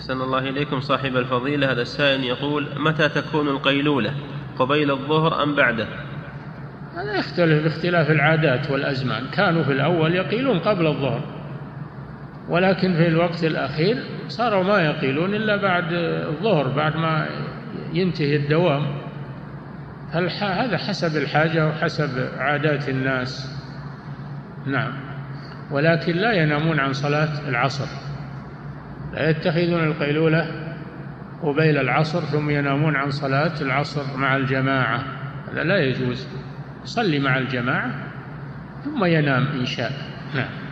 أحسن الله إليكم صاحب الفضيلة. هذا السائل يقول متى تكون القيلولة؟ قبيل الظهر أم بعده؟ هذا يختلف باختلاف العادات والأزمان. كانوا في الأول يقيلون قبل الظهر ولكن في الوقت الأخير صاروا ما يقيلون إلا بعد الظهر بعد ما ينتهي الدوام. هذا حسب الحاجة وحسب عادات الناس. نعم. ولكن لا ينامون عن صلاة العصر. لا يتخذون القيلولة قبيل العصر ثم ينامون عن صلاة العصر مع الجماعة. هذا لا يجوز. يصلي مع الجماعة ثم ينام إن شاء. نعم.